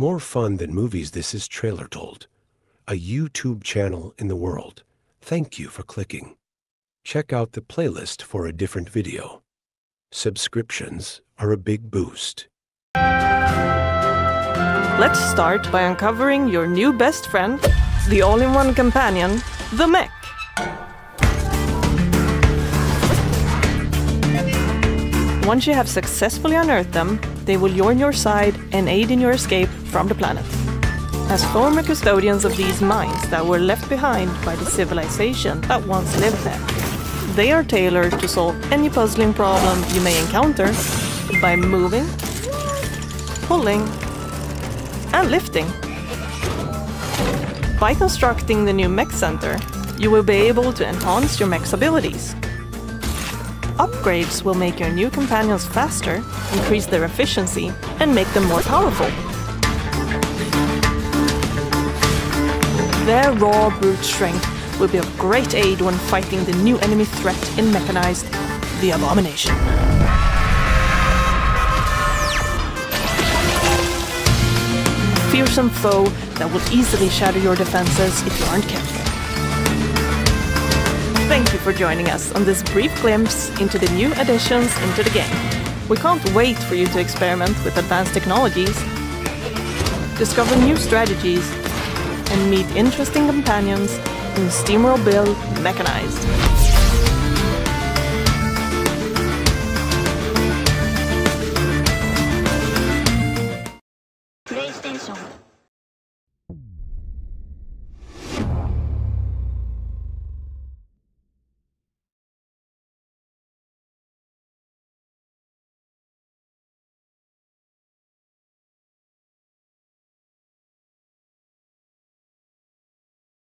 More fun than movies, this is Trailer Told, a YouTube channel in the world. Thank you for clicking. Check out the playlist for a different video. Subscriptions are a big boost. Let's start by uncovering your new best friend, the all-in-one companion, the mech. Once you have successfully unearthed them, they will join your side and aid in your escape from the planet. As former custodians of these mines that were left behind by the civilization that once lived there, they are tailored to solve any puzzling problem you may encounter by moving, pulling, and lifting. By constructing the new mech center, you will be able to enhance your mech's abilities. Upgrades will make your new companions faster, increase their efficiency, and make them more powerful. Their raw brute strength will be of great aid when fighting the new enemy threat in Mechanized, the Abomination. Fearsome foe that will easily shatter your defenses if you aren't careful. Thank you for joining us on this brief glimpse into the new additions into the game. We can't wait for you to experiment with advanced technologies, discover new strategies, and meet interesting companions in SteamWorld Build Mechanized. PlayStation